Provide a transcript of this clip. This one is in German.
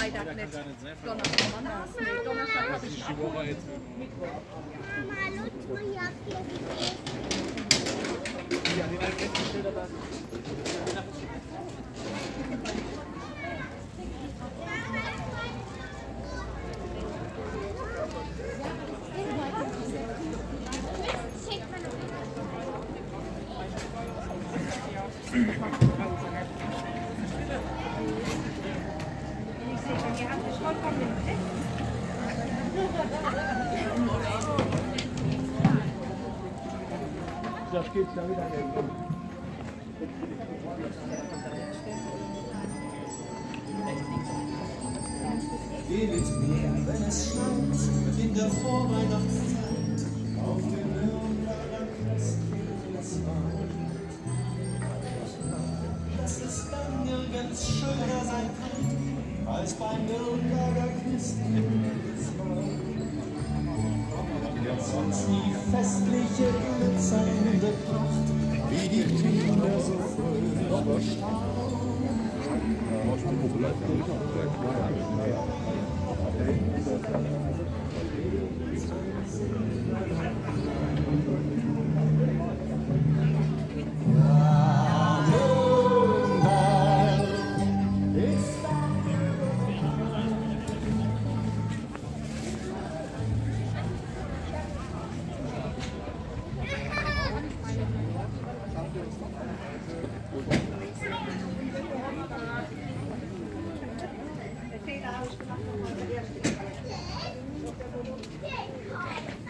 Freitag nicht. Donnerstag. Nee, Donnerstag habe ich die Woche jetzt. Mama, Lutz, ich habe hier gegessen. Ja, die waren festgestellt, aber... Das geht da wieder. Geh mit mir, wenn es schneit, in der Vorweihnachtszeit, nirgends schöner sein kann, als beim Nürnberger Christkindlesmarkt. Sonst die festliche, glitzernde Pracht, wie die Kinder so fröhlich bestaunen. Yeah.